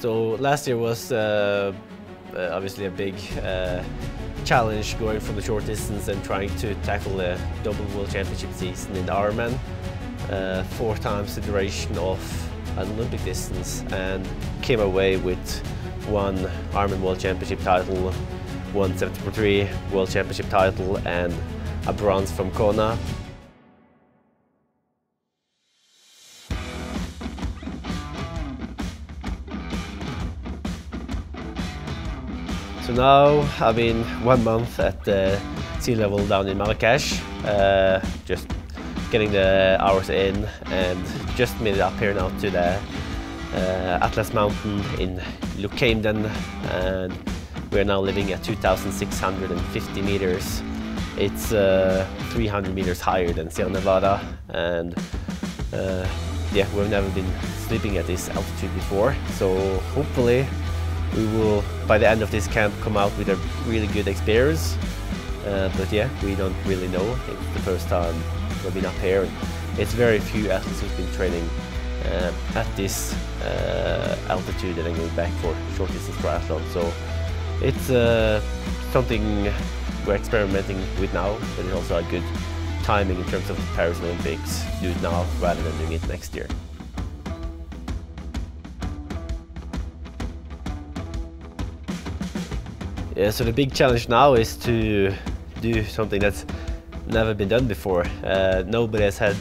So last year was uh, uh, obviously a big uh, challenge going from the short distance and trying to tackle the double world championship season in the Ironman. Uh, four times the duration of an Olympic distance and came away with one Ironman World Championship title, one 70.3 World Championship title and a bronze from Kona. So now. I've been one month at the sea level down in Marrakesh, uh, just getting the hours in and just made it up here now to the uh, Atlas Mountain in Oukaimeden and we're now living at 2,650 meters. It's uh, 300 meters higher than Sierra Nevada. And uh, yeah, we've never been sleeping at this altitude before. So hopefully we will, by the end of this camp, come out with a really good experience. Uh, but yeah, we don't really know. It's the first time we've been up here. And it's very few athletes who've been training uh, at this uh, altitude and then going back for short distance triathlon. So it's uh, something we're experimenting with now, but it's also a good timing in terms of Paris Olympics. Do it now rather than doing it next year. Yeah, so the big challenge now is to do something that's never been done before. Uh, nobody has had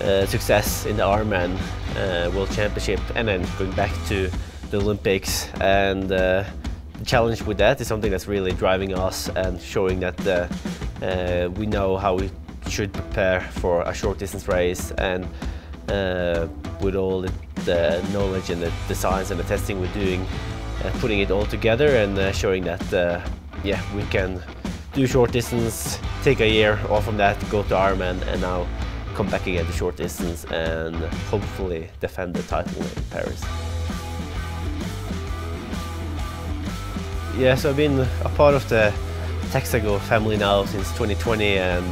uh, success in the Ironman uh, World Championship and then going back to the Olympics. And uh, the challenge with that is something that's really driving us and showing that uh, uh, we know how we should prepare for a short distance race and with all the, the knowledge and the, the science and the testing we're doing uh, putting it all together and uh, showing that uh, yeah we can do short distance, take a year off from that, go to Ironman and now come back again to short distance and hopefully defend the title in Paris. Yeah, so I've been a part of the Texaco family now since 2020 and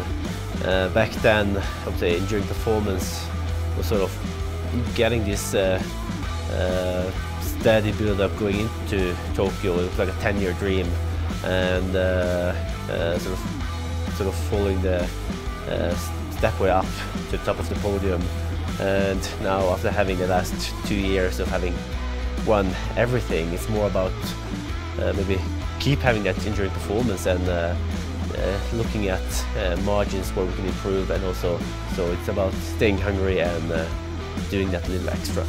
uh, back then, I would say performance was sort of getting this uh, uh, steady build up going into Tokyo. It was like a 10 year dream and uh, uh, sort of sort of following the uh, step way up to the top of the podium. And now after having the last two years of having won everything, it's more about uh, maybe keep having that enduring performance and uh, uh, looking at margins where we can improve and also so it's about staying hungry and doing that little extra.